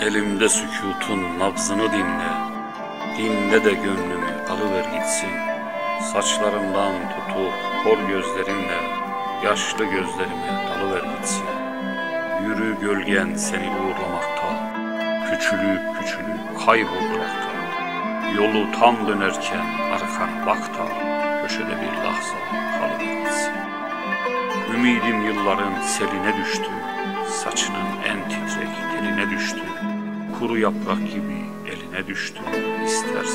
Elimde sükutun nabzını dinle. Dinle de gönlümü alıver gitsin. Saçlarımdan tutup hor gözlerinle Yaşlı gözlerime dalıver gitsin. Yürü gölgen seni uğurlamakta Küçülüp küçülüp kaybol durakta Yolu tam dönerken arkana bak Köşede bir lahza kalıver gitsin. Ümidim yılların seline düştü Kuru yaprak gibi eline düştü. İstersen